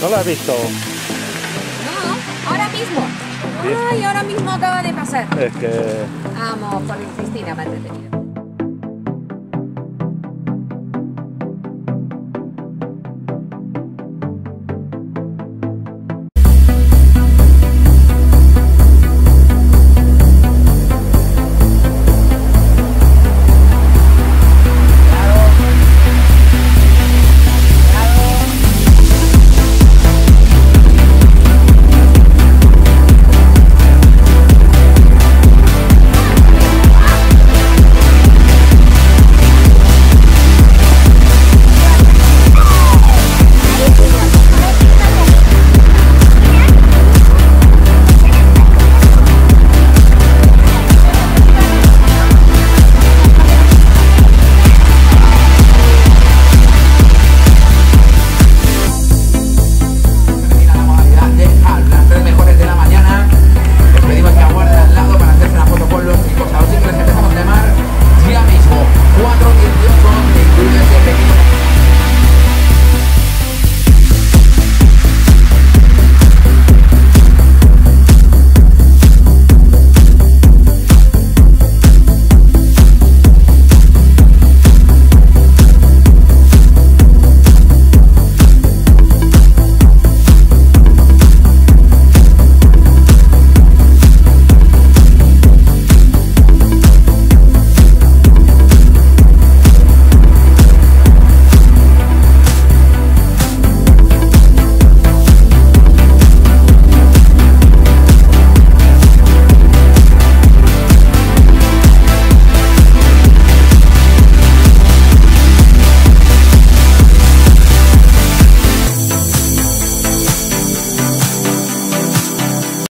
¿No lo has visto? No, ahora mismo. Ay, ahora mismo acaba de pasar. Es que... Vamos, por Cristina, me ha entretenido.